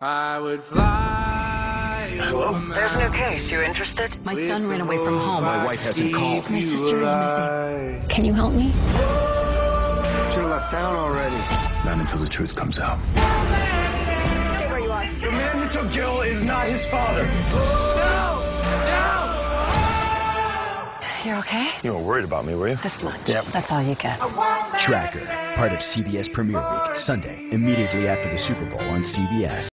I would fly. Hello? There's no case. You interested? My son ran away from home. My wife hasn't called. My sister is missing. Can you help me? Should have left town already. Not until the truth comes out. Stay where you are. The man that took Gil is not his father. You're okay? You weren't worried about me, were you? This much. Yep. That's all you get. Tracker, part of CBS Premier Week, Sunday, immediately after the Super Bowl on CBS.